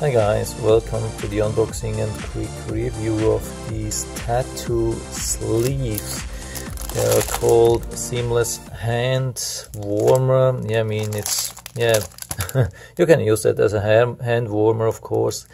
Hi guys, welcome to the unboxing and quick review of these tattoo sleeves. They are called Seamless Hand Warmer. Yeah, I mean it's yeah, you can use it as a hand warmer, of course,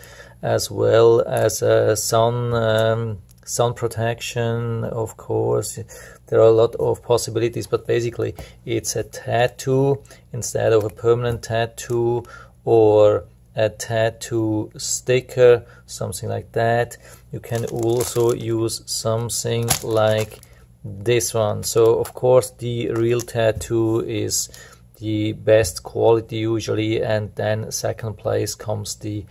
as well as a sun um, sun protection, of course. There are a lot of possibilities, but basically it's a tattoo instead of a permanent tattoo or a tattoo sticker, something like that. You can also use something like this one. So of course the real tattoo is the best quality usually and then second place comes the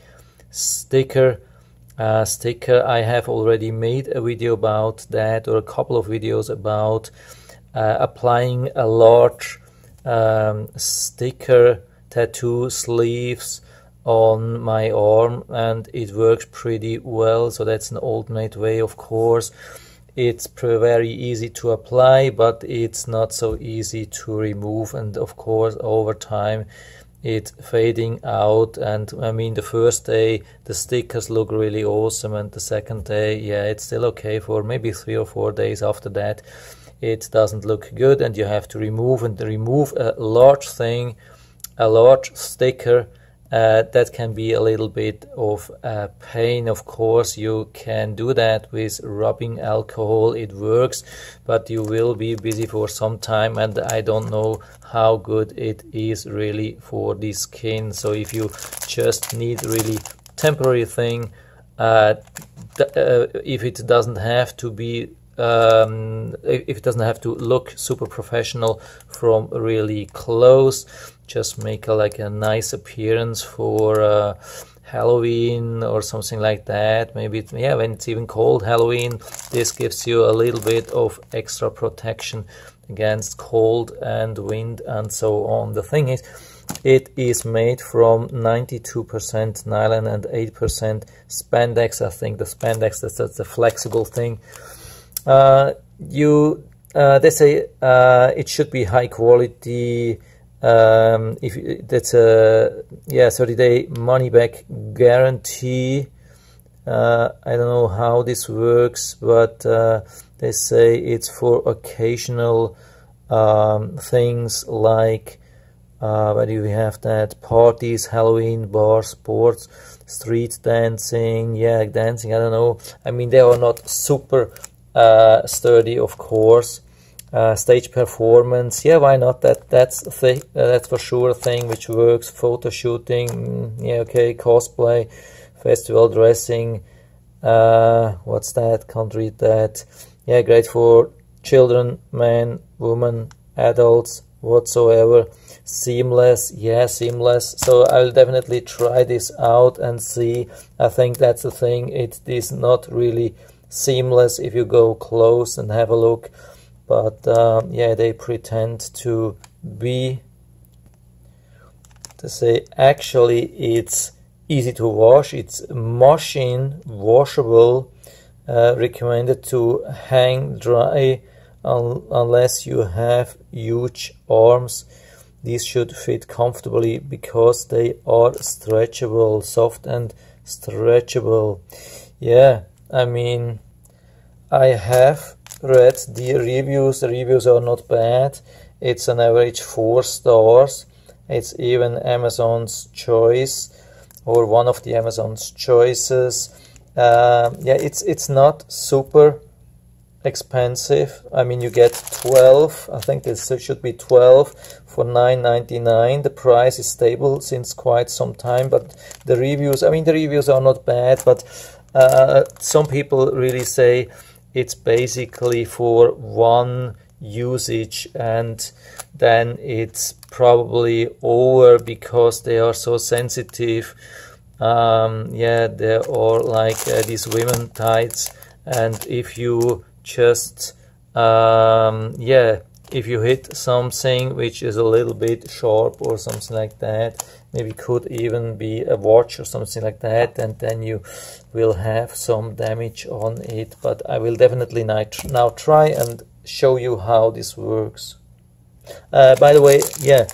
sticker uh, sticker I have already made a video about that or a couple of videos about uh, applying a large um, sticker tattoo sleeves on my arm and it works pretty well so that's an alternate way of course. It's very easy to apply but it's not so easy to remove and of course over time it's fading out. And I mean the first day the stickers look really awesome and the second day yeah it's still okay for maybe three or four days after that. It doesn't look good and you have to remove and remove a large thing a large sticker uh, that can be a little bit of a pain. Of course, you can do that with rubbing alcohol. It works, but you will be busy for some time, and I don't know how good it is really for the skin. So if you just need really temporary thing, uh, uh, if it doesn't have to be um, if it doesn't have to look super professional from really close just make a, like a nice appearance for uh, Halloween or something like that. Maybe it, yeah when it's even cold Halloween this gives you a little bit of extra protection against cold and wind and so on. The thing is it is made from 92% nylon and 8% spandex. I think the spandex that's, that's a flexible thing you uh, they say uh, it should be high quality. Um, if that's a yeah 30 day money back guarantee. Uh, I don't know how this works, but uh, they say it's for occasional um, things like uh, where do we have that parties, Halloween, bar, sports, street dancing, yeah, dancing. I don't know. I mean, they are not super uh, sturdy, of course. Uh, stage performance, yeah, why not? That that's thing, uh, that's for sure thing which works. Photo shooting, mm, yeah, okay. Cosplay, festival dressing. Uh, what's that? Can't read that. Yeah, great for children, men, women, adults, whatsoever. Seamless, yeah, seamless. So I'll definitely try this out and see. I think that's the thing. It is not really seamless if you go close and have a look. But uh, yeah they pretend to be to say actually it's easy to wash. It's machine washable uh, recommended to hang dry un unless you have huge arms. These should fit comfortably because they are stretchable soft and stretchable. Yeah I mean, I have read the reviews. The reviews are not bad. It's an average four stars. It's even Amazon's choice or one of the Amazon's choices. Uh, yeah, it's it's not super expensive. I mean, you get 12. I think this should be 12 for 9.99. The price is stable since quite some time, but the reviews. I mean, the reviews are not bad, but uh, some people really say it's basically for one usage and then it's probably over because they are so sensitive. Um, yeah there are like uh, these women tights and if you just um, yeah if you hit something which is a little bit sharp or something like that maybe could even be a watch or something like that and then you will have some damage on it. But I will definitely now try and show you how this works. Uh, by the way yeah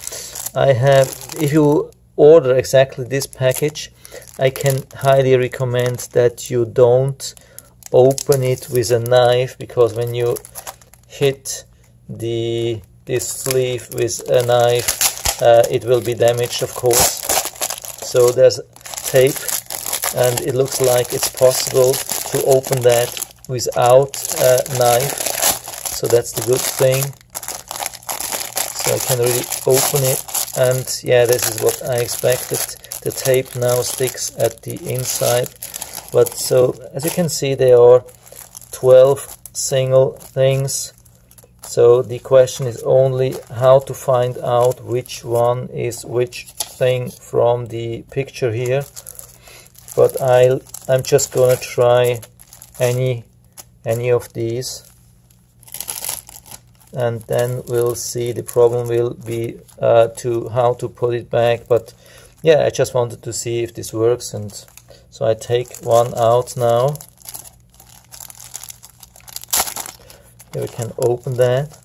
I have if you order exactly this package, I can highly recommend that you don't open it with a knife because when you hit the this sleeve with a knife uh, it will be damaged of course. So there's tape and it looks like it's possible to open that without a knife. So that's the good thing. So I can really open it and yeah this is what I expected. The tape now sticks at the inside but so as you can see there are 12 single things so the question is only how to find out which one is which thing from the picture here. But I I'm just gonna try any any of these. And then we'll see the problem will be uh, to how to put it back. But yeah I just wanted to see if this works. And so I take one out now here we can open that.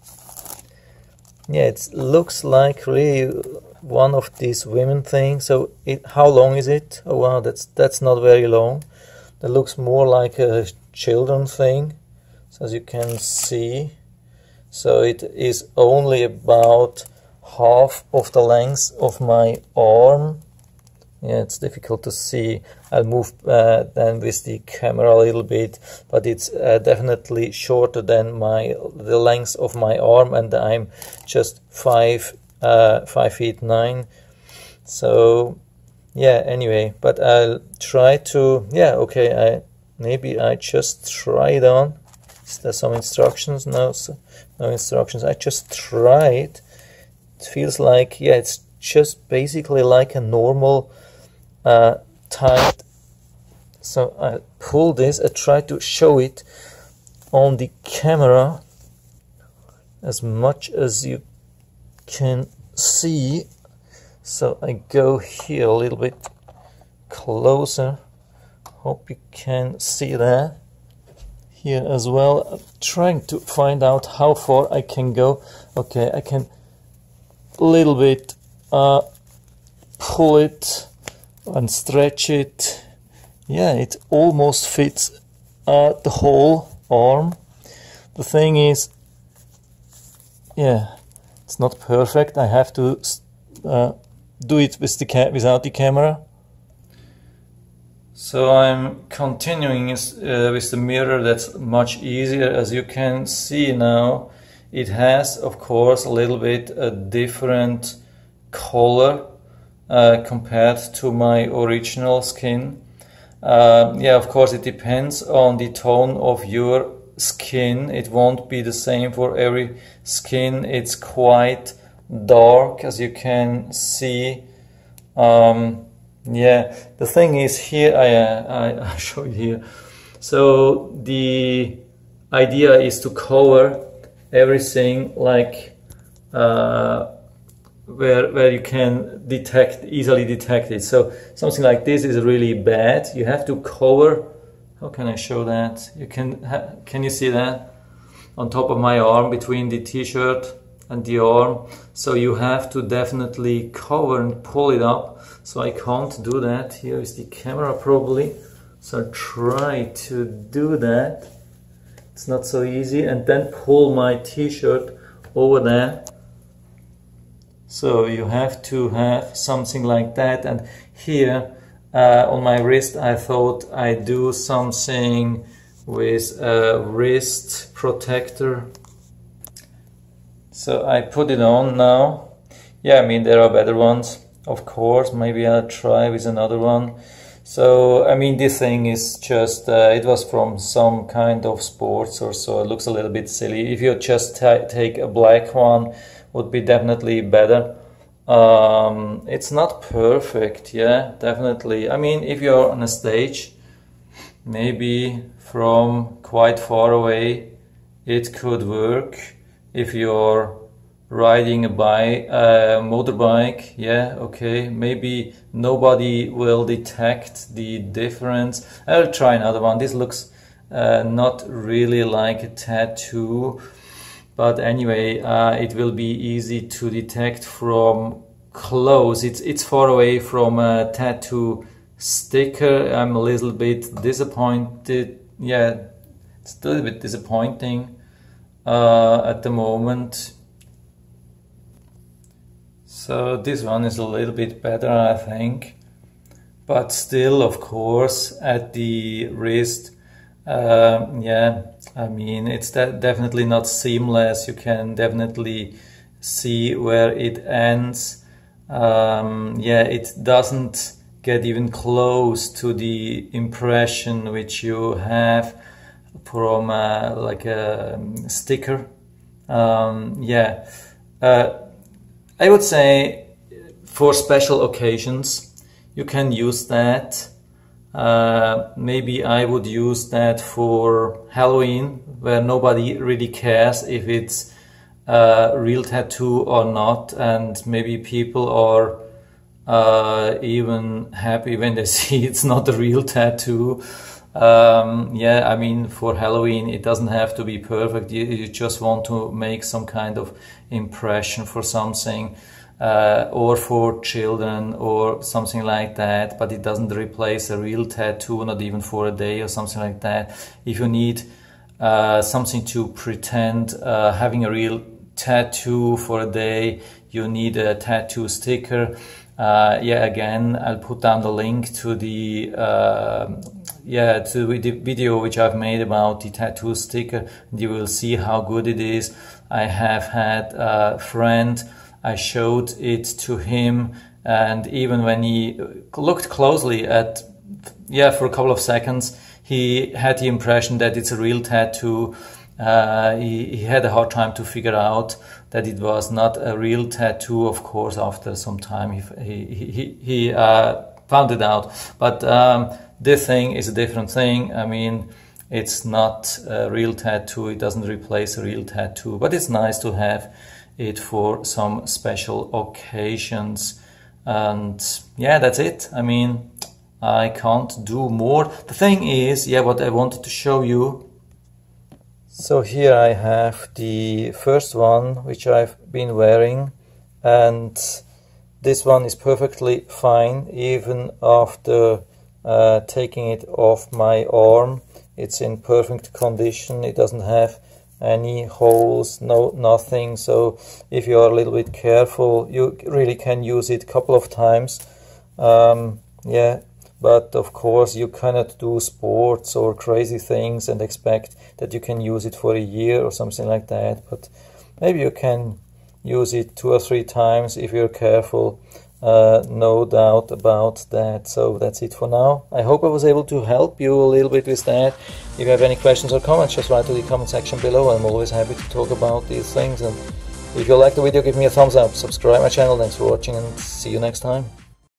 Yeah it looks like really one of these women things. So it how long is it? Oh wow that's that's not very long. That looks more like a children thing so as you can see. So it is only about half of the length of my arm yeah it's difficult to see. I'll move uh, then with the camera a little bit but it's uh, definitely shorter than my the length of my arm and I'm just five uh, five feet nine. So yeah anyway but I'll try to yeah okay I maybe I just try it on. Is there some instructions? No no instructions. I just it it feels like yeah it's just basically like a normal uh, tight so I pull this I try to show it on the camera as much as you can see. So I go here a little bit closer. Hope you can see that here as well. I'm trying to find out how far I can go. Okay I can a little bit uh, pull it and stretch it. Yeah it almost fits uh, the whole arm. The thing is yeah it's not perfect. I have to uh, do it with the without the camera. So I'm continuing uh, with the mirror that's much easier. As you can see now it has of course a little bit a different color uh, compared to my original skin. Uh, yeah, of course, it depends on the tone of your skin. It won't be the same for every skin. It's quite dark, as you can see. Um, yeah, the thing is here, I, uh, I, show you here. So the idea is to cover everything like uh, where where you can detect easily detect it. So something like this is really bad. You have to cover. How can I show that? You can can you see that on top of my arm between the t-shirt and the arm? So you have to definitely cover and pull it up. So I can't do that. Here is the camera probably. So try to do that. It's not so easy. And then pull my t-shirt over there so you have to have something like that. And here uh, on my wrist, I thought I'd do something with a wrist protector. So I put it on now. Yeah, I mean, there are better ones, of course. Maybe I'll try with another one. So, I mean, this thing is just, uh, it was from some kind of sports or so. It looks a little bit silly. If you just take a black one, would be definitely better. Um, it's not perfect, yeah, definitely. I mean, if you're on a stage, maybe from quite far away, it could work. If you're riding a bike, a motorbike, yeah, okay, maybe nobody will detect the difference. I'll try another one. This looks uh, not really like a tattoo but anyway uh, it will be easy to detect from close. It's it's far away from a tattoo sticker. I'm a little bit disappointed. Yeah, it's a little bit disappointing uh, at the moment. So this one is a little bit better, I think. But still, of course, at the wrist, uh, yeah, I mean, it's de definitely not seamless. You can definitely see where it ends. Um, yeah, it doesn't get even close to the impression which you have from uh, like a um, sticker. Um, yeah, uh, I would say for special occasions you can use that. Uh, maybe I would use that for Halloween, where nobody really cares if it's a real tattoo or not, and maybe people are uh, even happy when they see it's not a real tattoo. Um, yeah, I mean, for Halloween, it doesn't have to be perfect. You, you just want to make some kind of impression for something, uh, or for children, or something like that. But it doesn't replace a real tattoo, not even for a day or something like that. If you need uh, something to pretend uh, having a real tattoo for a day, you need a tattoo sticker. Uh, yeah, again, I'll put down the link to the uh, yeah to the video which I've made about the tattoo sticker. You will see how good it is. I have had a friend. I showed it to him, and even when he looked closely at yeah for a couple of seconds, he had the impression that it's a real tattoo uh, he, he, had a hard time to figure out that it was not a real tattoo. Of course, after some time, he he he, he uh, found it out. But um, this thing is a different thing. I mean, it's not a real tattoo. It doesn't replace a real tattoo. But it's nice to have it for some special occasions. And yeah, that's it. I mean, I can't do more. The thing is, yeah, what I wanted to show you so here I have the first one which I've been wearing and this one is perfectly fine even after uh, taking it off my arm. It's in perfect condition. It doesn't have any holes no nothing. So if you are a little bit careful you really can use it a couple of times. Um, yeah but of course you cannot do sports or crazy things and expect that you can use it for a year or something like that. But maybe you can use it two or three times if you're careful uh, no doubt about that. So that's it for now. I hope I was able to help you a little bit with that. If you have any questions or comments just write to the comment section below. I'm always happy to talk about these things. And if you like the video give me a thumbs up subscribe my channel. Thanks for watching and see you next time